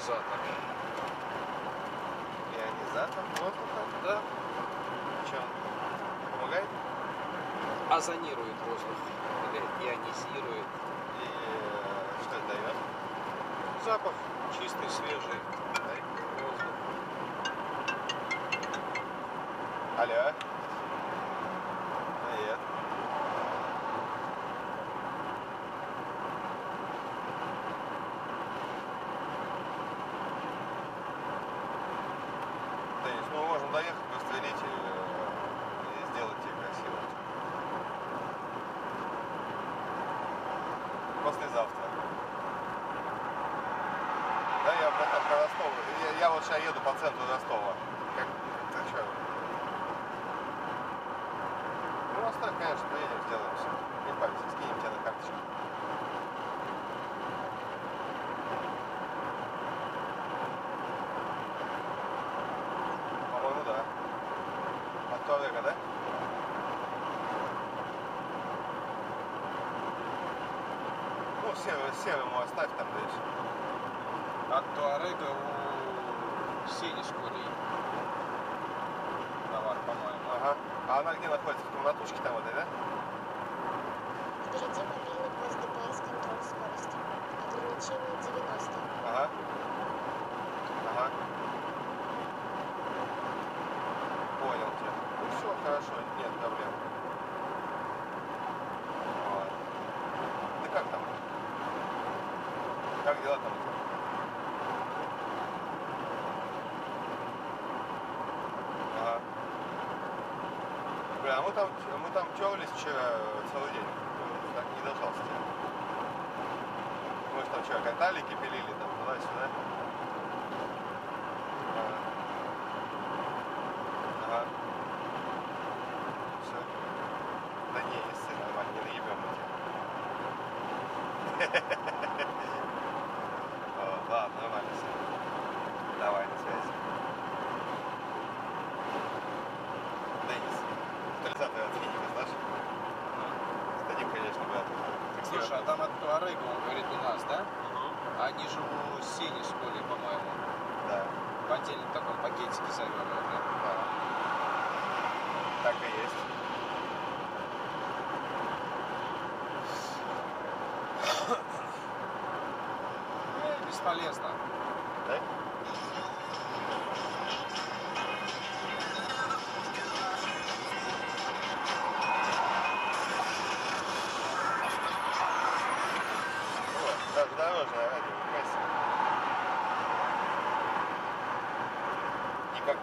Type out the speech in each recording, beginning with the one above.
ионизатор. Ионизатор воздуха? Да. Чем помогает? Озонирует воздух ионизирует. И э, что дает? Запах чистый, свежий. Воздух. Алло. до Ростова. Я, я вот сейчас еду по центру Ростова. Как, ты что? Ну, Ростов, конечно, поедем, сделаем все. Не парься, скинем тебя на карточку. По-моему, да. От Туарега, да? Ну, серый, серому оставь там дальше от Туарега у синей Сенешкури. Навар по-моему. Ага. А она где находится? В комнатушке там вот, да? Впереди мобильный поезд ДПС контроль скорости. Ограничение 90. Ага. Ага. Понял тебя. Ну все, хорошо, нет проблем. Вот. Как там? Как дела там у тебя? Слушай, а мы там, мы там терлись вчера целый день. Так не дождался тебя. Мы же там вчера катали, кипелили там туда-сюда. Ага. Все. Да не, если нормально, не наебем мы тебя. Рыгу, он говорит, у нас, да? Угу. Они же у Сини, что ли, по-моему. Да. В отдельном таком пакетике завернуты. Да. Так и есть. бесполезно. Да?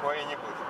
Кои не будет.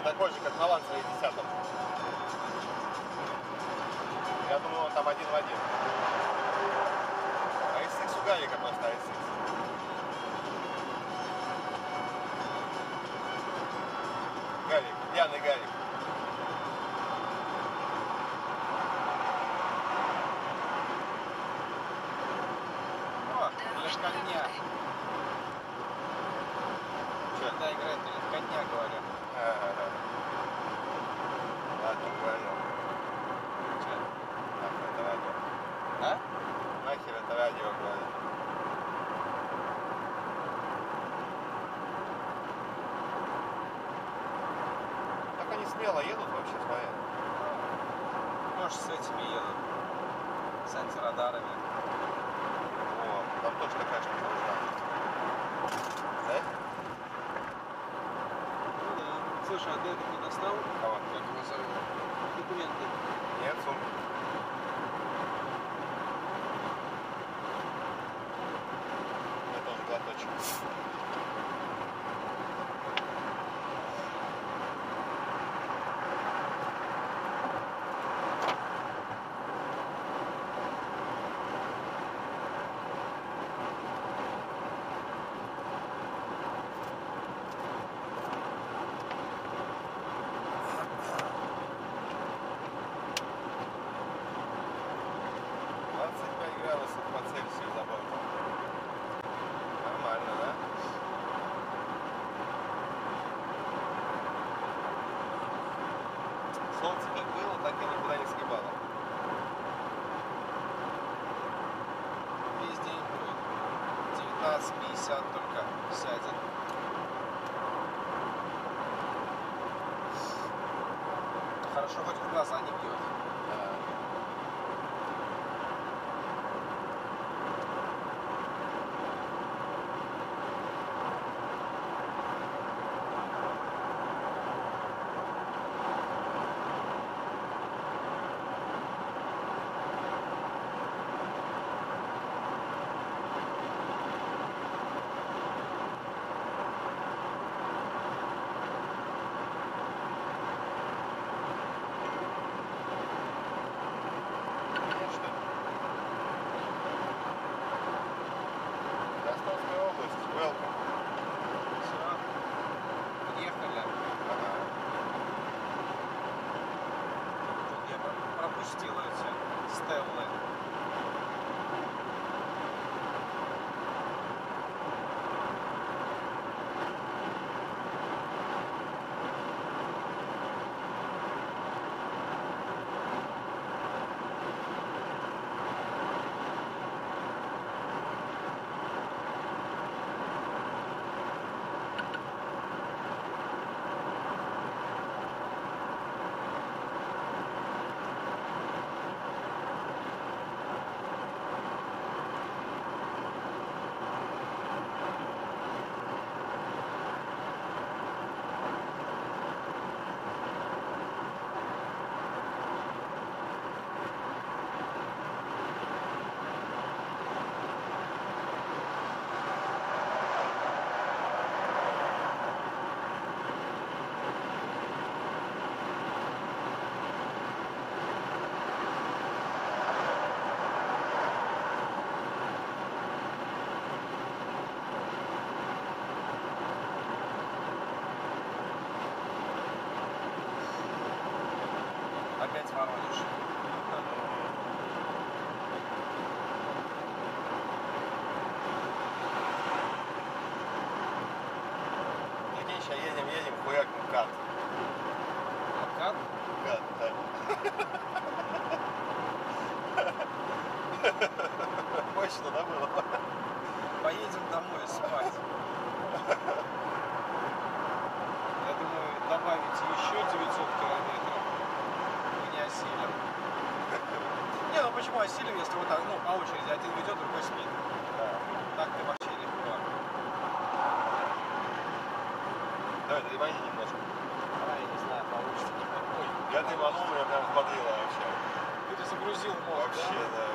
почти такой же, как на Лансере 10 -м. Я думаю, он там один в один. А SX угарика просто SX. Гарик, пьяный Гарик. Лишь ну коньяк. Что, да, играет или коньяк говорит? Смело едут вообще, смотри. Может, с этими едут. С антирадарами. О, там тоже такая штука нужна. Да? Ну да. Слушай, а ты это не достал? Кого? Как его зовут? Документы. Нет, сумки. Это он глоточек. 50 только сядет. Хорошо, хоть в глаза не бьет. Про- пропустил эти стеллы. Опять Воронеж. Прикинь, сейчас едем, едем, хуяк, кат. Откат? Кат, да. Мощно, да, было? Поедем домой спать. Я думаю, добавить еще 900 километров мы не осилим. Не, ну почему осилим, если вот так, ну, по очереди, один ведет, другой спит. Да. Так ты вообще легко. Давай, дремани немножко. А, я не знаю, получится. Ой, Я дреманул, меня прям взбодрило вообще. ты загрузил мозг, Вообще, да? да,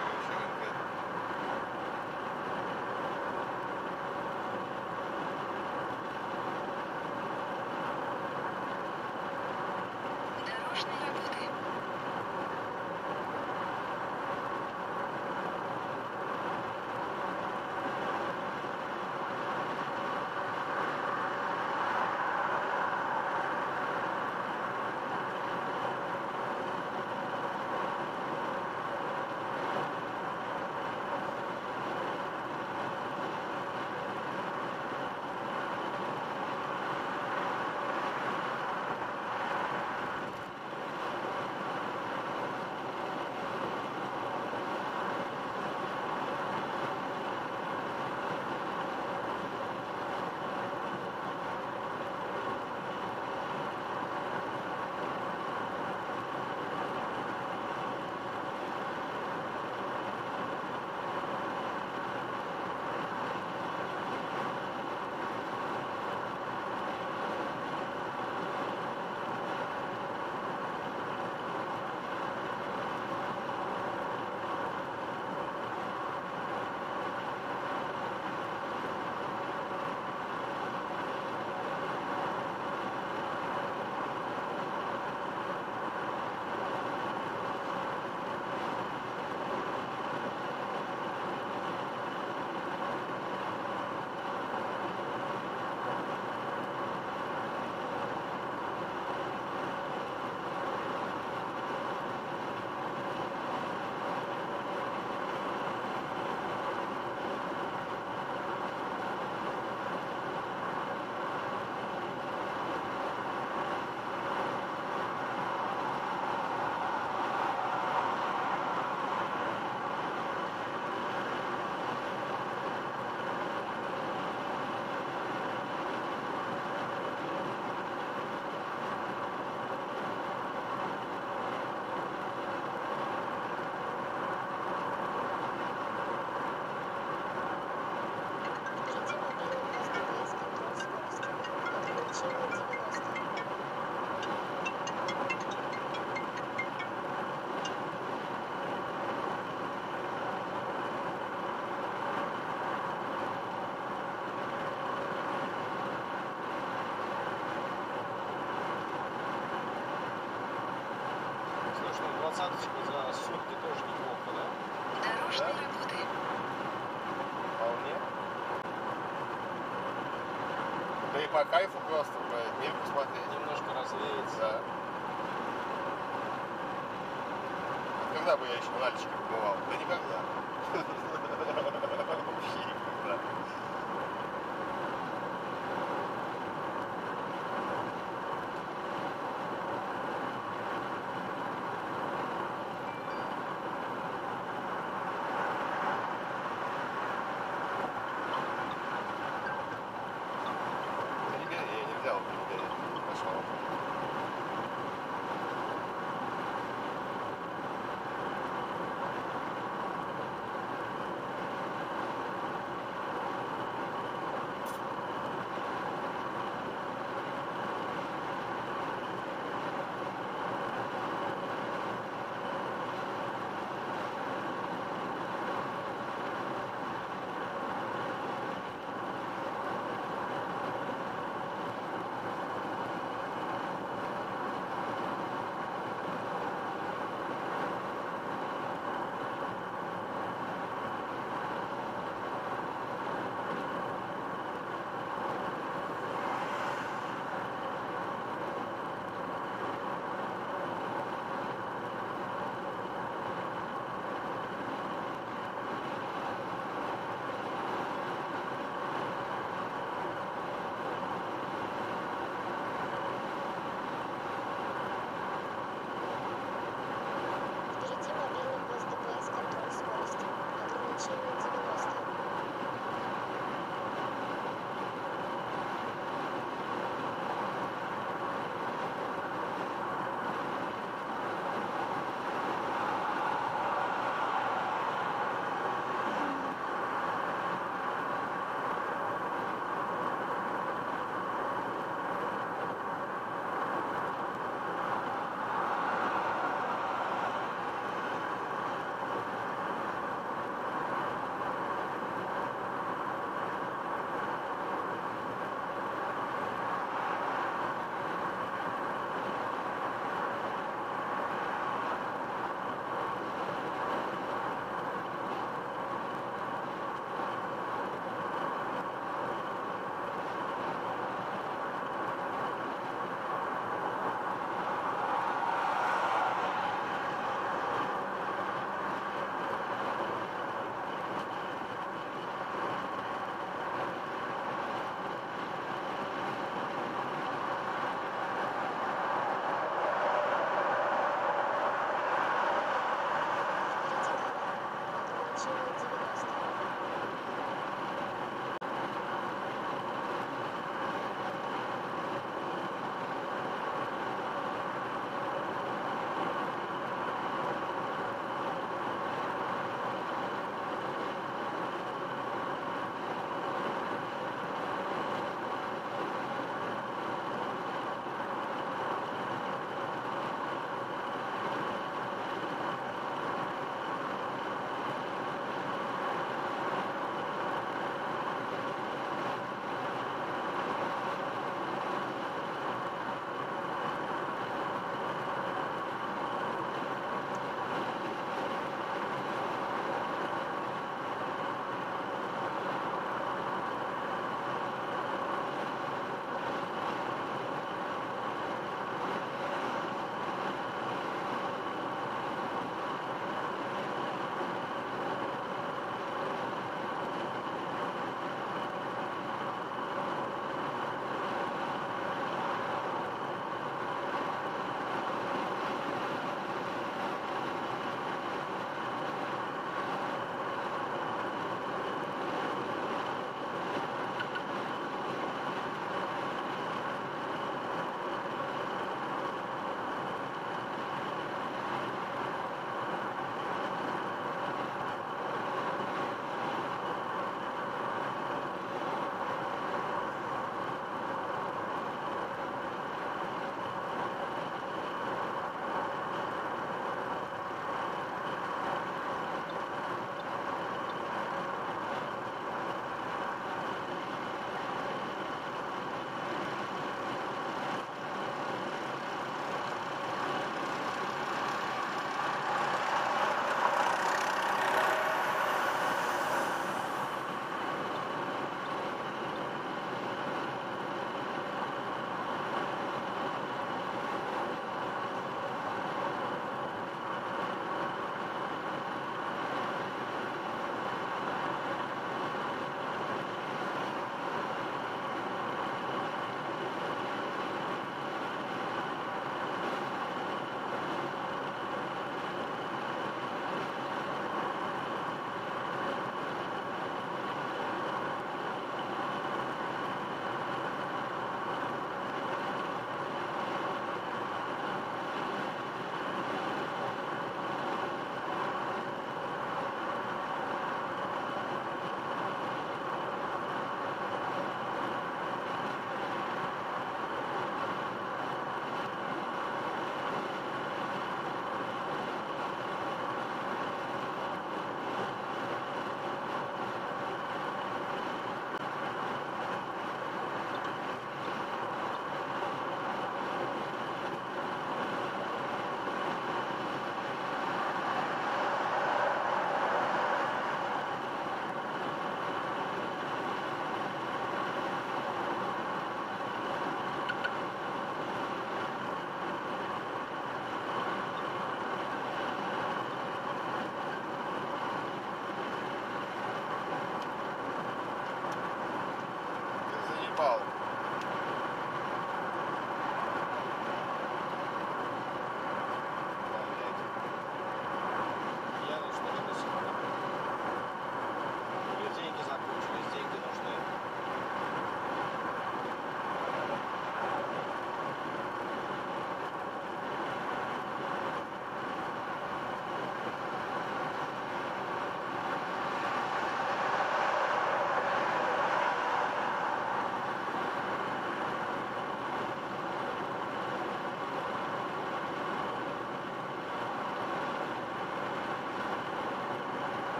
что, двадцаточка за сутки тоже неплохо, да? Дорожные работы. Вполне. Да и по кайфу просто, блядь, мир посмотреть. Немножко развеется. Да. А когда бы я еще мальчиком бывал? Да никогда.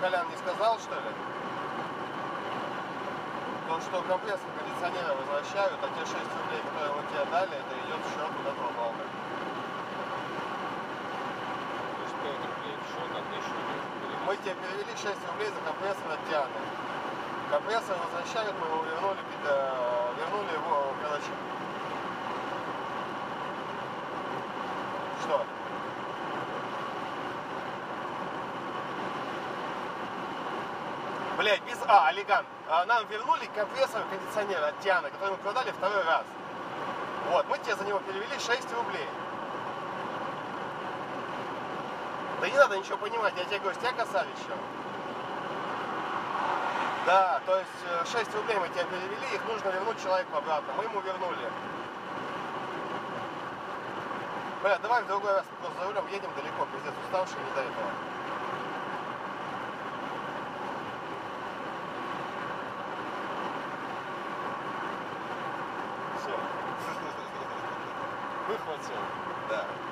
Колян не сказал, что ли? То, что компрессор кондиционера возвращают, а те 6 рублей, которые мы тебе дали, это идет в счет вот этого балда. То есть 5 рублей в счет, а ты еще не Мы тебе перевели 6 рублей за компрессор от Дианы. Компрессор возвращают, мы его вернули, э, вернули его, короче. Что? Блять, без... А, Олиган. А, Нам вернули компрессор кондиционера от Дианы, который мы продали второй раз. Вот, мы тебе за него перевели 6 рублей. Да не надо ничего понимать, я тебе говорю, с тебя косарь еще. Да, то есть э, 6 рублей мы тебе перевели, их нужно вернуть человеку обратно. Мы ему вернули. Бля, давай в другой раз просто за рулем едем далеко, пиздец, уставший не до этого. Все. Выхватил. Да.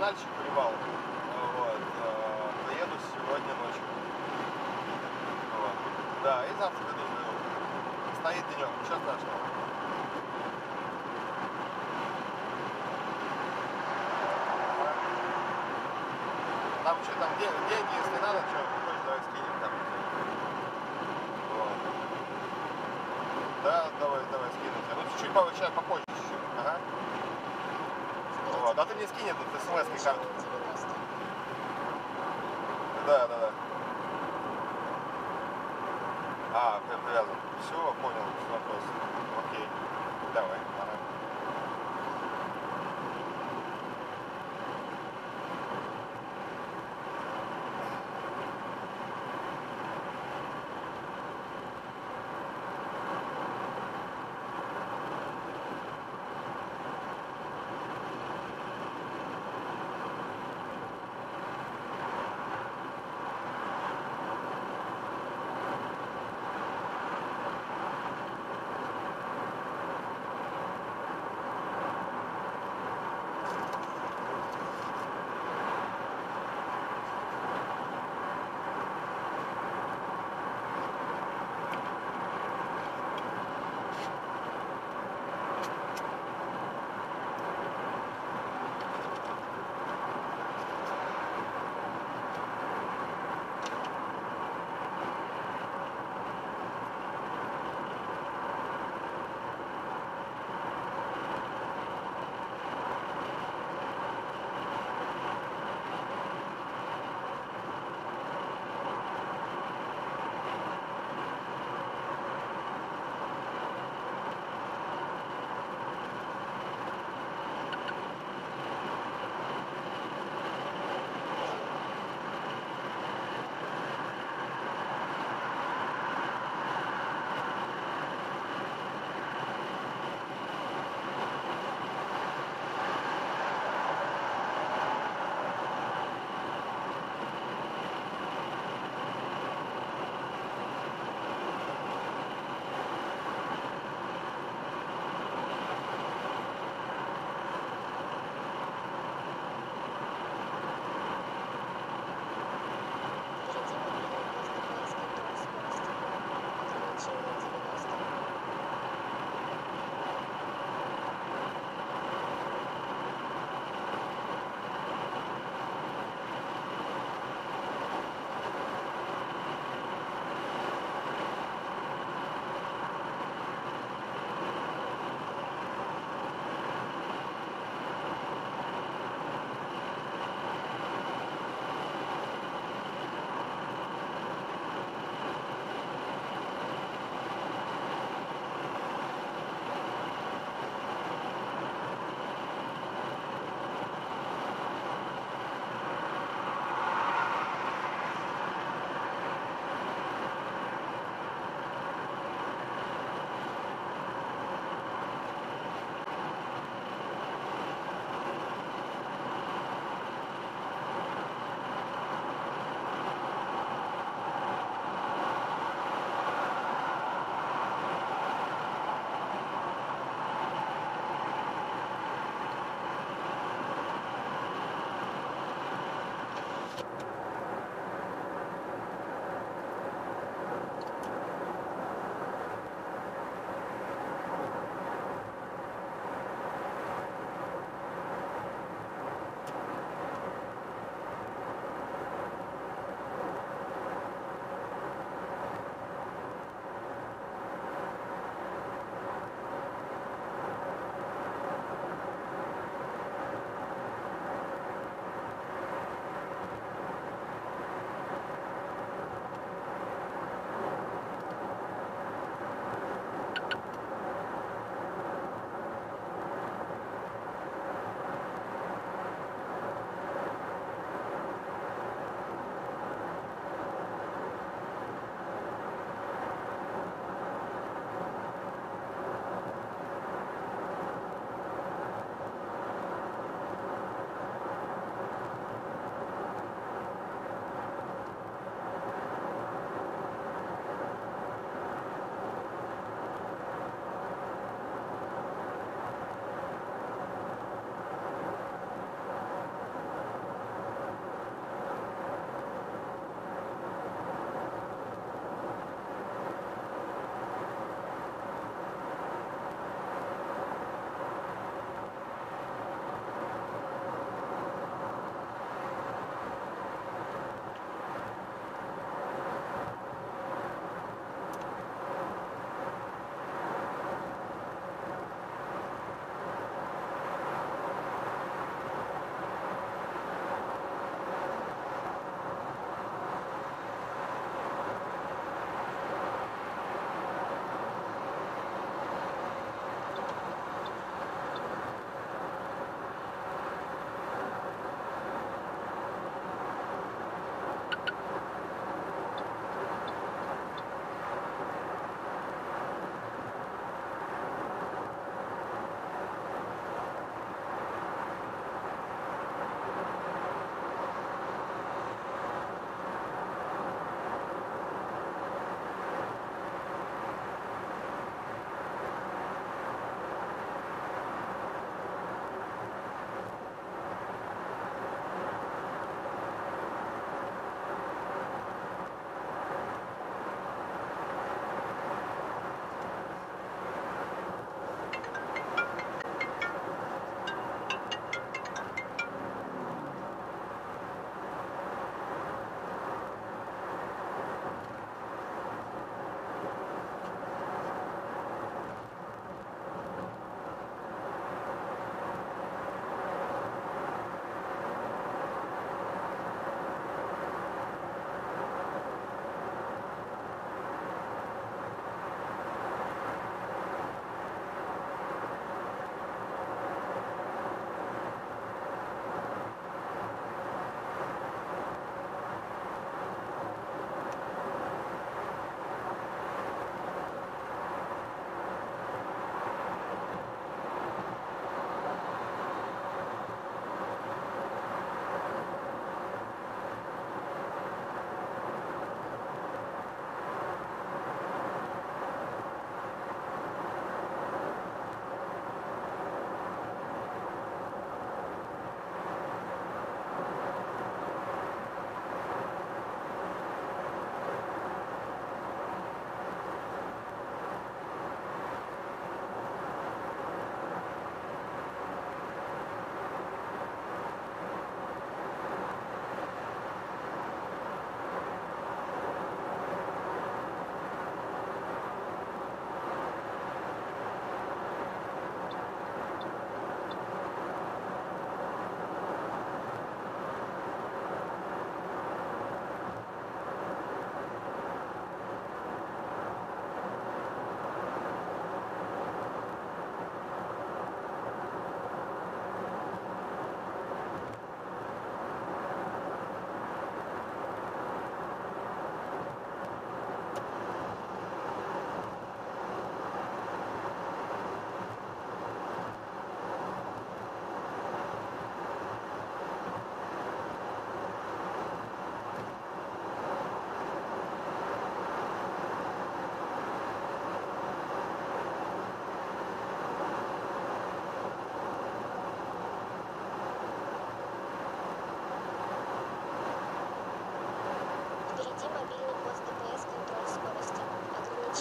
Вчера в Нальчик поливал, вот, э, приеду сегодня ночью. Вот. Да, и завтра приду. Стоит денек, ничего страшного. Там что там де- деньги, если надо, что хочешь, давай скинем там. Вот. Да, давай, давай скинем. Ну чуть-чуть сейчас попозже чуть-чуть. Ага. Вот. А ты мне скинь этот смс карту. 90. Да, да, да.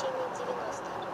Ограничение 90.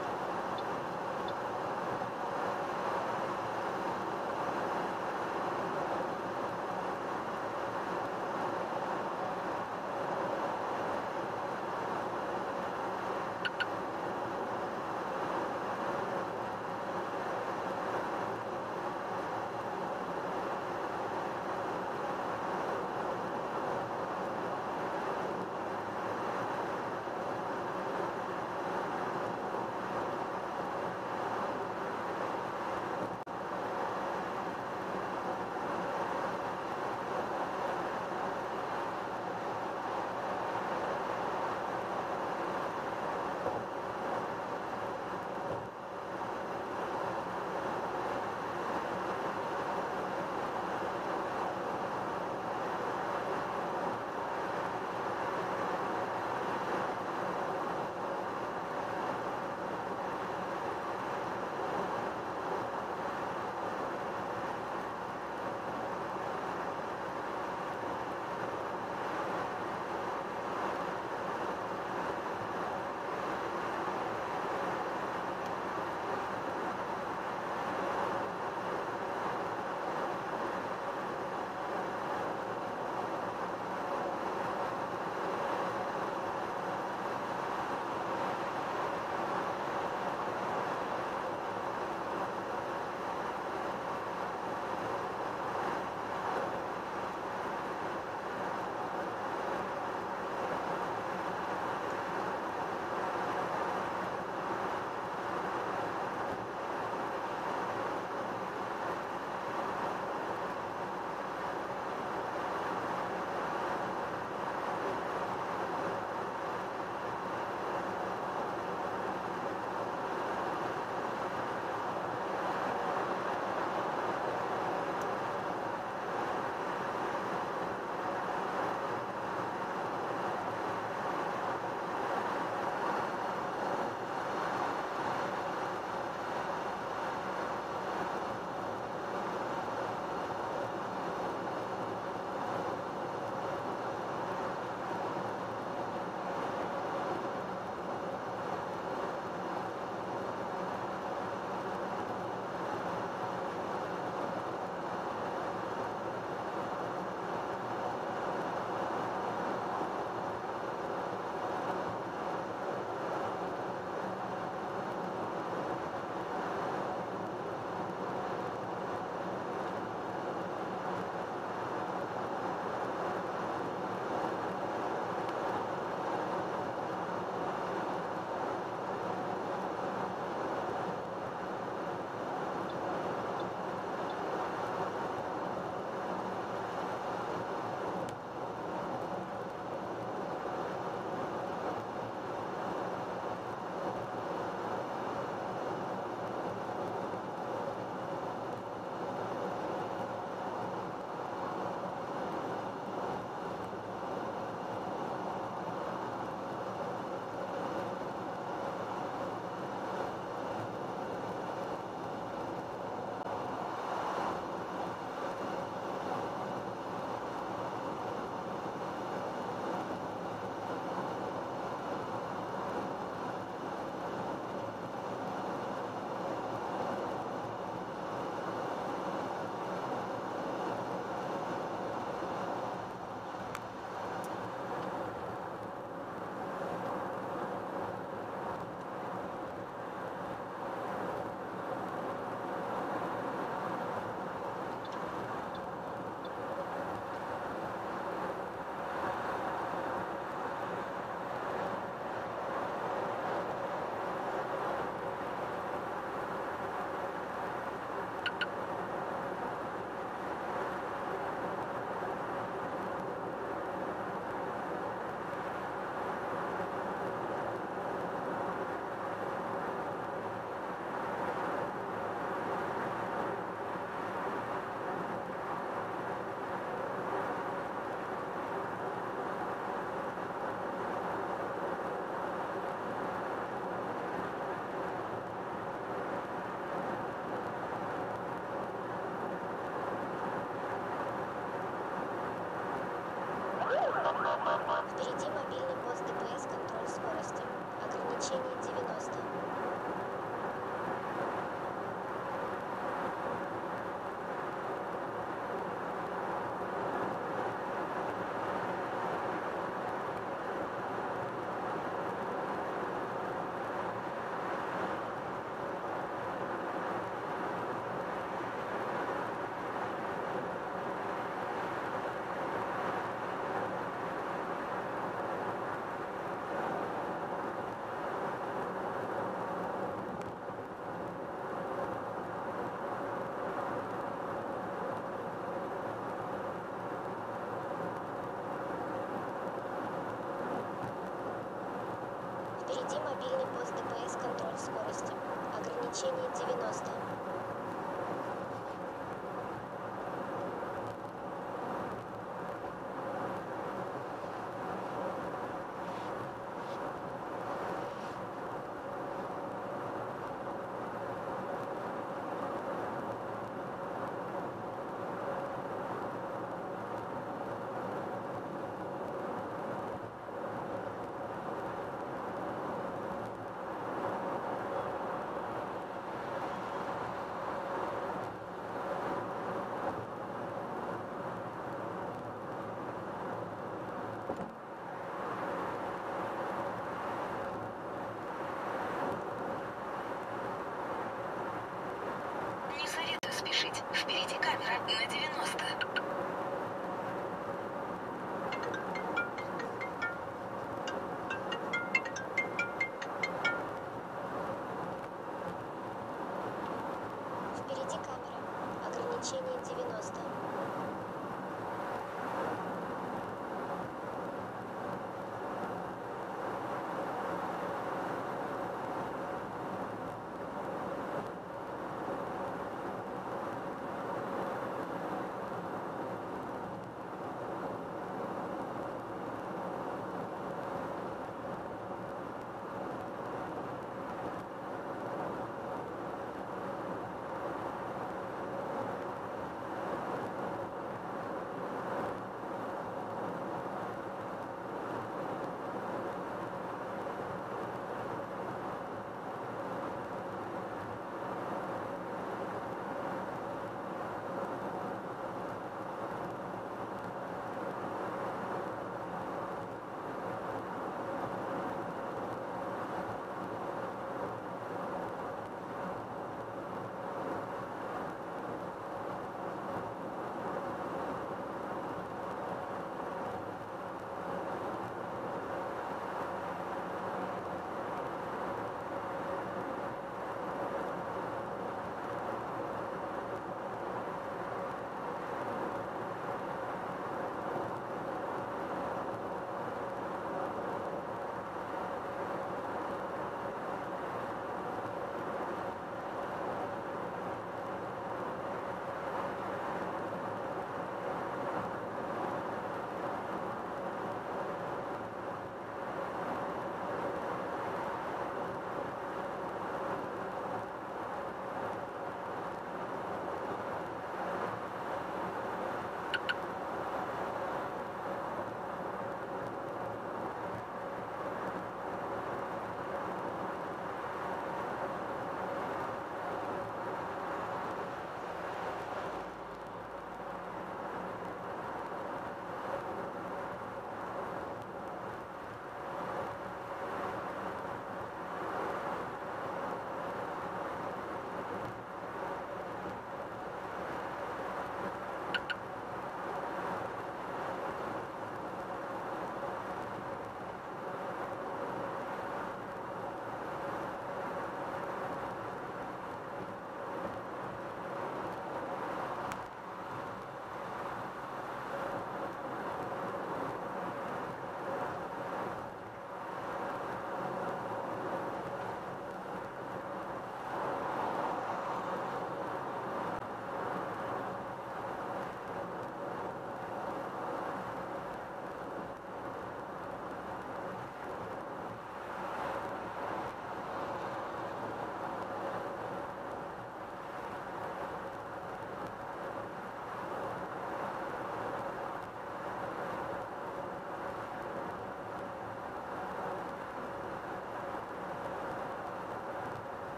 Ограничение 90.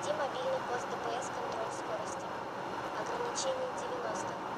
Впереди мобильный пост ДПС контроль скорости. Ограничение 90.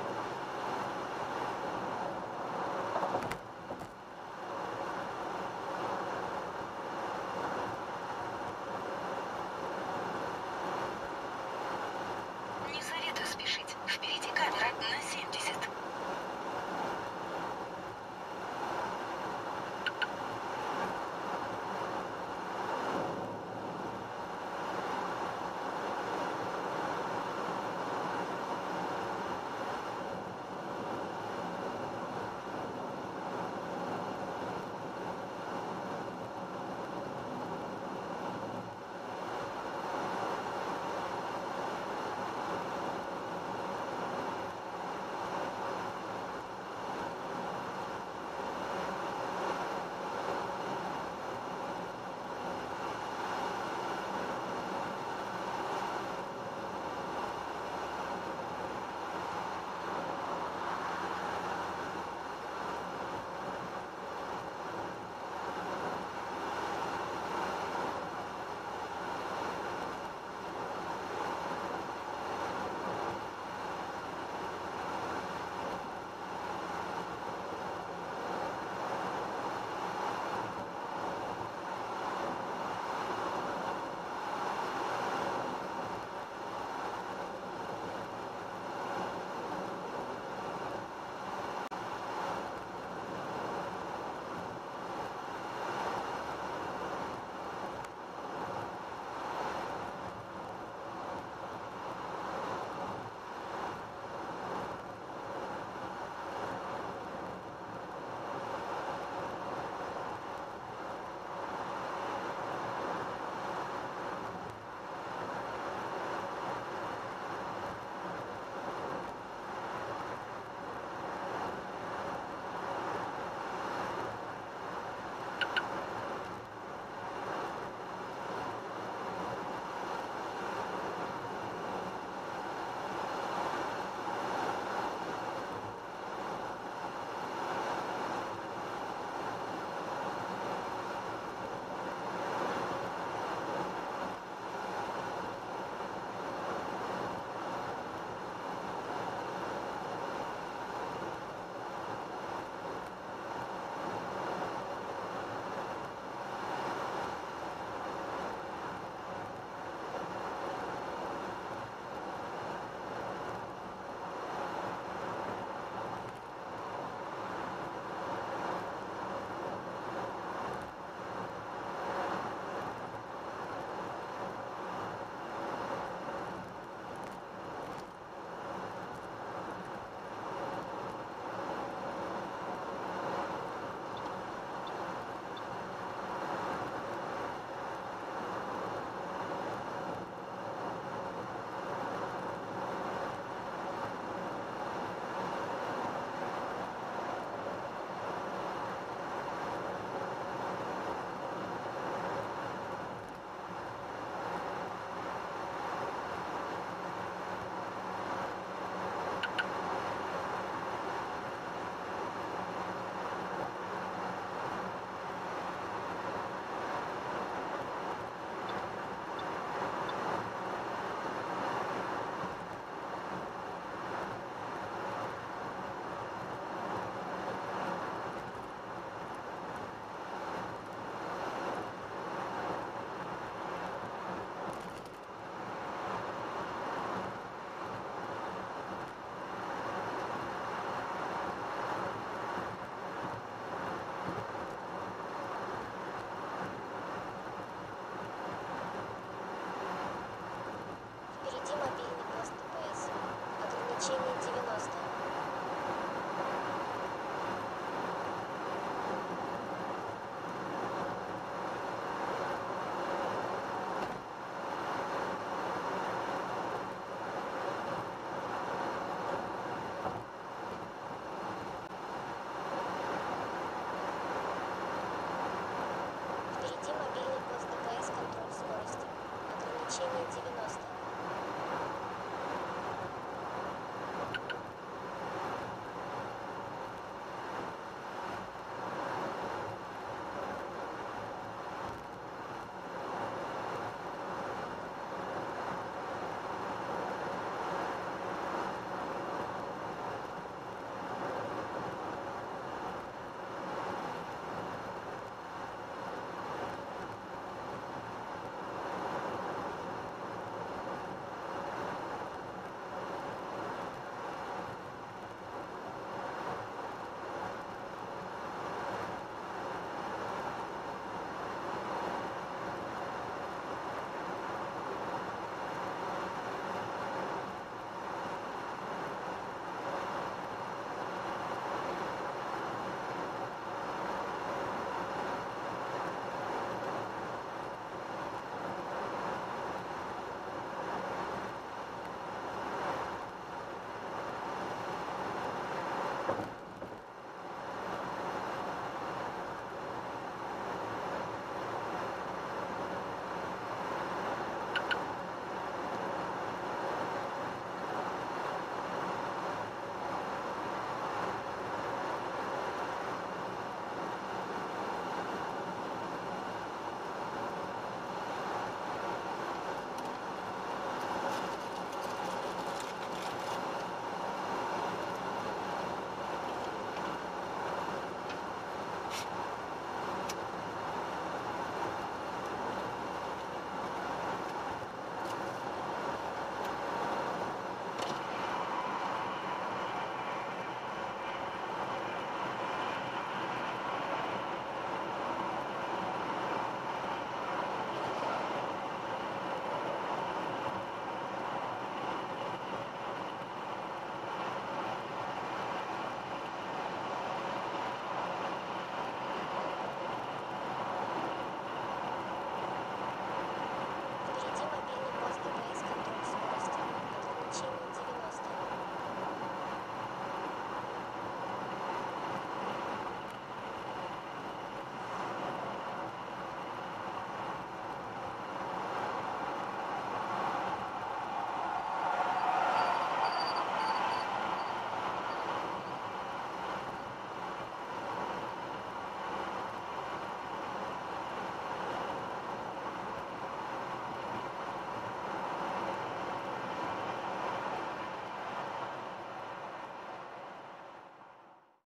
Ограничение